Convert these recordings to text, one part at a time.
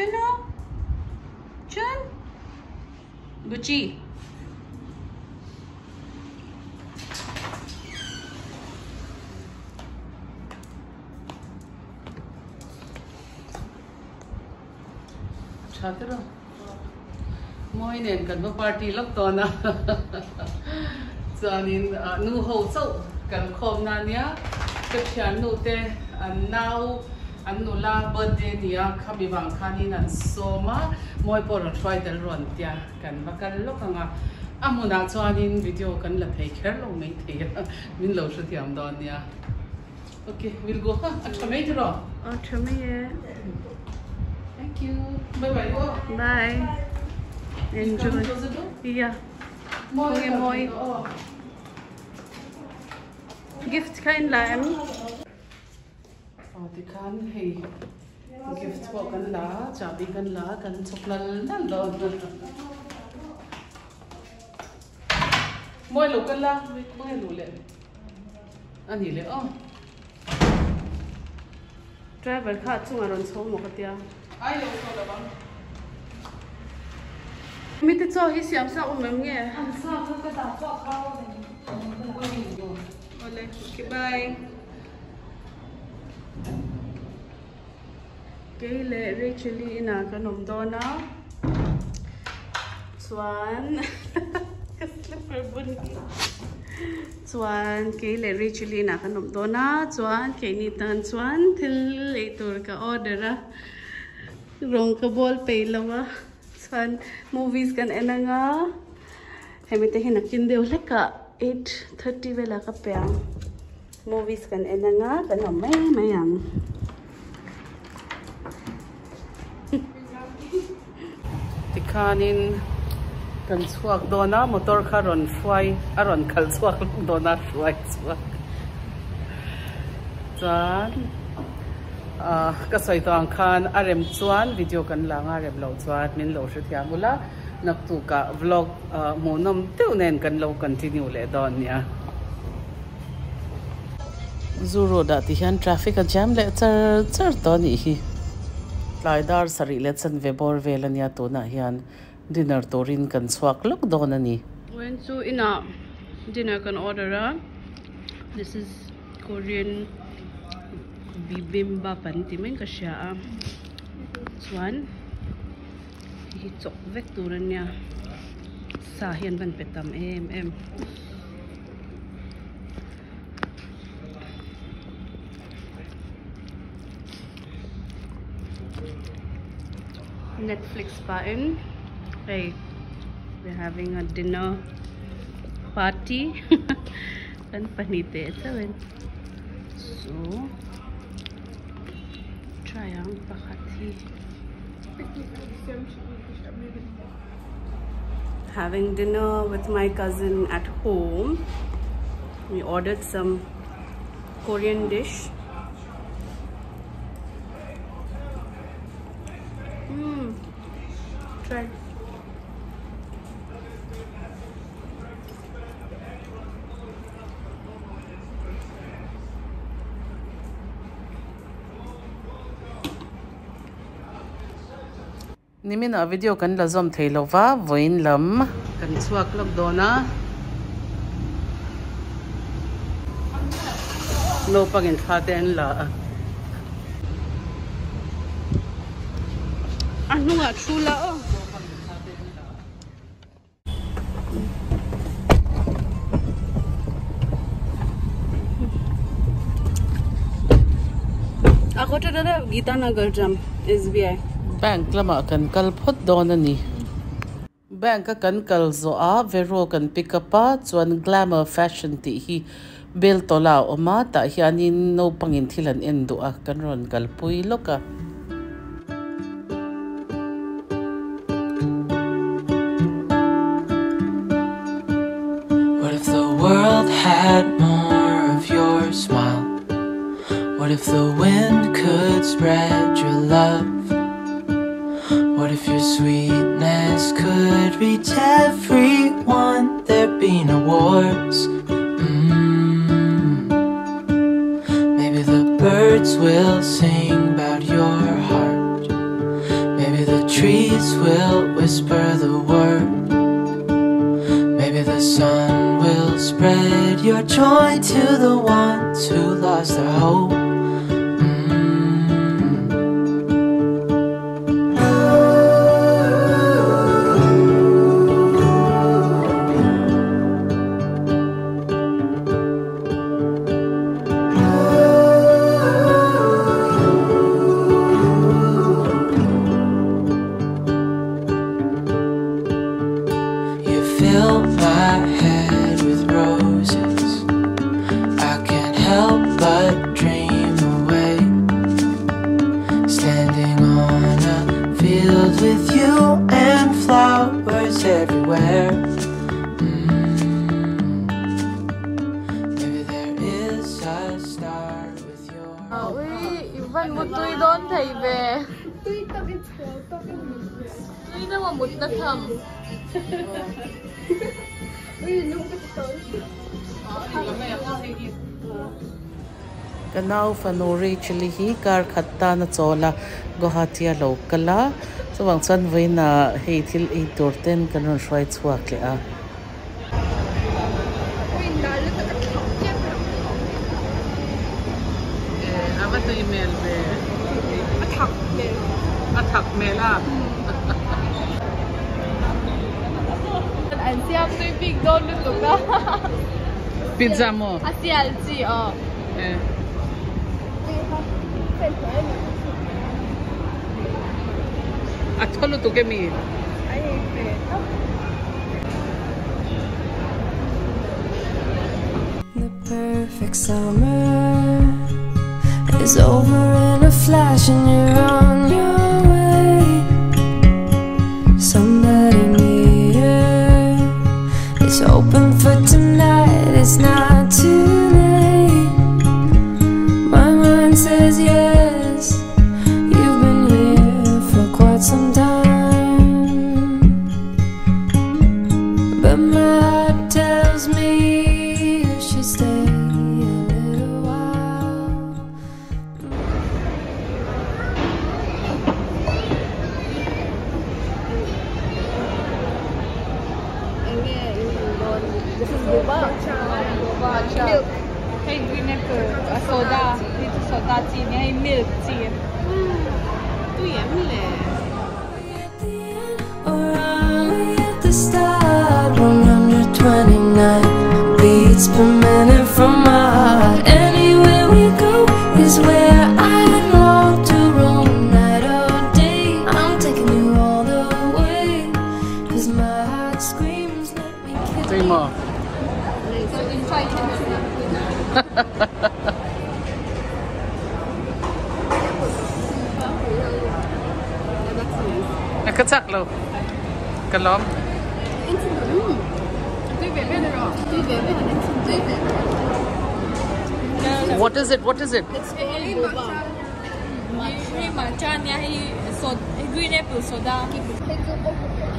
Juno? Jun? Gucci. Chatro. Moi nen kan một party lok to na. Chuanin nu ho chau kan khom na nia. an nu birthday ni a kha mi bang kha ni nan so moi por try del ron tia kan. Ba kan lo ka nga amuna chuan video kan la thei kher lo mai thei min lo shu thiam don nia okay we'll go. Ha a chamei thro a ye. Thank you. Bye bye. Go bye. Enjoy. Yeah. Moi moi gift kein lime هي kan تبقى كنلعى تعطي كنلعى كنتقنا للدور مويلو كلا مويلو le. Ani le oh. driver kha chunga ron chhol mo katia ai lo so la bang mi te cho hi siam sa um nge am sa ka ta cho ka ole okay bye Cái lệ Rachel ina ka nom do na. Chuan. Slipper. Chuan cái lệ rich chili là cái nồng đô nó Chuan cái ni tan chuan thil lệ tur ka order á Rong ka ball pay á Chuan movies kan thấy Hemi kinh đều deu leka 8.30 vela ka peang. Movies kan enanga kan cái mai mấy mấy anh khanin kan chuak dona, motor kha ron hruai a ron khal chuak dona na hruai chuak. Chuan à cái sợi tàng khan arem chuan, video kan langa rem lo chuan, min lo hri thiam ula. Nak tu ka vlog mo nom teu nen kan lo continue le don nia. Zuro da ti hian traffic a jam le char char to ni hi. Tlai dar sari le chan ve bor vel ania to na dinner torin kan chuak lok don ani When to in a dinner can order a this is Korean bibimbap an ti men ka siya a chuan hi chok vek turan niya sa hian van petam em em Netflix button. hey we're having a dinner party. Kan panite ito so try ang pakati having dinner with my cousin at home. We ordered some Korean dish mm. try. Nimin a video kan la zom thei lo wa voin lam kan chuak lok do na no pangin tha ten la ano nga chula oh Ako tada Gita Nagar jam SBI. bank lama kan kal phot don ani bank ka kan kal zo a vero kan pick up a chuan glamour fashion ti hi bel tola oma ta hianin no pangin thilan en du a ah, kan ron kal pui loka had more of your smile? What if the wind could spread your love? What if your sweetness could reach everyone? There'd be no wars. Mm. Maybe the birds will sing about your heart. Maybe the trees will whisper the word. The sun will spread your joy to the ones who lost their hope. A field with you and flowers everywhere. Mm. Maybe there is a star with your. Ui, Ivan một tôi đón thầy về Tôi đâu mà một đất thầm Kanau fanuri chili hi kar khatta na chola Guwahati lo kala chuwang chuan voina hei thil ei tur ten kan ron hruai chhuak le a ava tu email ve athak mail athak mail a? Anh xem tôi bị đón được lúc đó pizza mo. À chị ờ I told her to get me. I. The perfect summer is over in a flash and you're on. But my heart tells me you should stay a little while. This is Milk. Hay green apple uh, soda. Is soda tea. Hay milk tea What is it? What is it? It's really matcha. Matcha. Matcha.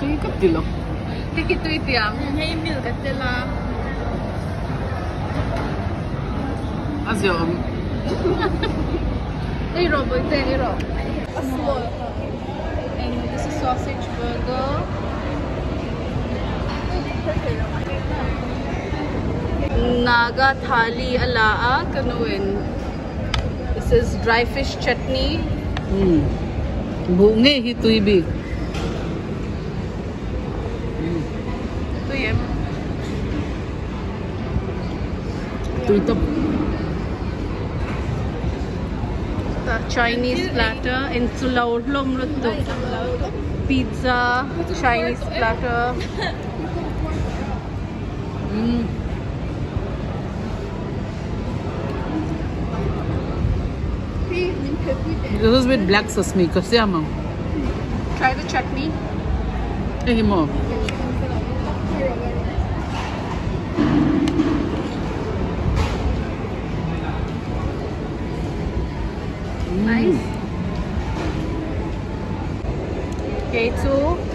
되게 딜러. 되게 뚜이띠야. 헤이밀 같들라. 아세요? Hey, bitte, Euro. And this is sausage burger. Naga thali alaa kanuin. This is dry fish chutney. Mm. Bunge hitui tui bhi. the, Chinese platter and pizza, Chinese platter. mm. This is with black sesame, Try the chutney. Eh, Anymore.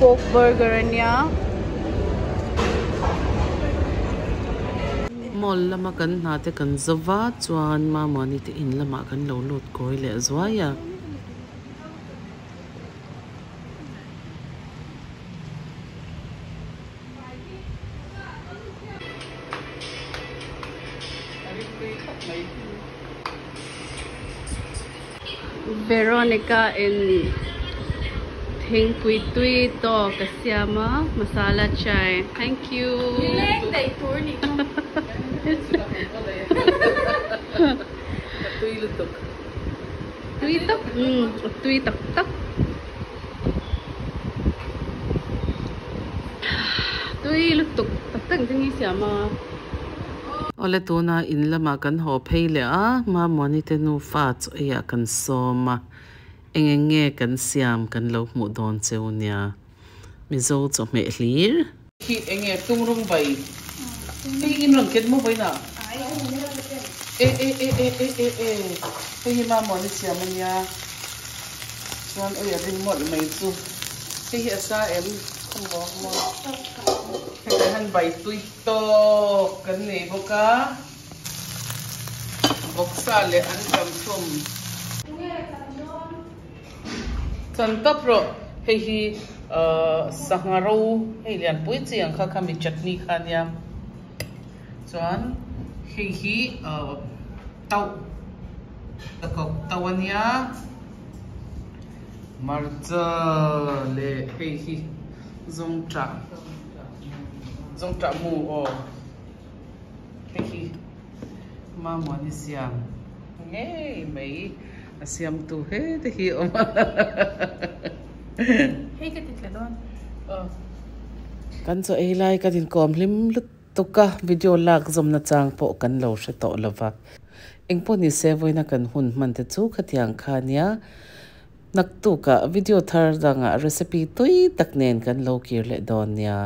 Pork burger niya. mol lama kan na te kan zawa chuan ma mani te in lama kan lo lut koi le zwaya Veronica in Thing Pui Tui to Kasyama Masala Chai. Thank you. Leng dai tour ni to. tui lutuk Tui tok. Mm, tui tok tok. Tui lutuk. Tak tak jingi siama. ole tuna in lama kan ho pheile a ma mani te nu fa chu ya kan soma anh enge nge kan siam, kan lo mu ôn cheunia mi zo cho mẹ hlir khi anh nghe tung rung bay ti im lang kết mo bai na? E e e e e e e. Pe hi ma mo ni siam nia chuan oi a ring mo mai chu ti hi sa em không có mo. Cái hành bai tui to. Kan ne boka boksa le an kam thum chon tap ro hei hi rau hei lian pui chi ang kha kha mi chutney khan yam chuan hei hi tau takok tawanya marza le hei hi zong tra zong tra mu o hei hi ma mo ni siam nge mei siam tu he te hi o Hey ka tit la don. kan cho ei lai ka din kom hlim lut tuka video lak zom na chang po kan lo she to lova engpo ni se voina kan hun man te chu khatiang khania nak tu ka video thar danga recipe tui tak nen kan lo kir le don nia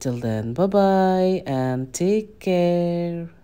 till then bye bye and take care